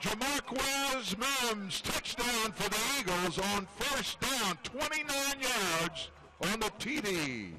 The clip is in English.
Jamarquez Mims, touchdown for the Eagles on first down, 29 yards on the TD.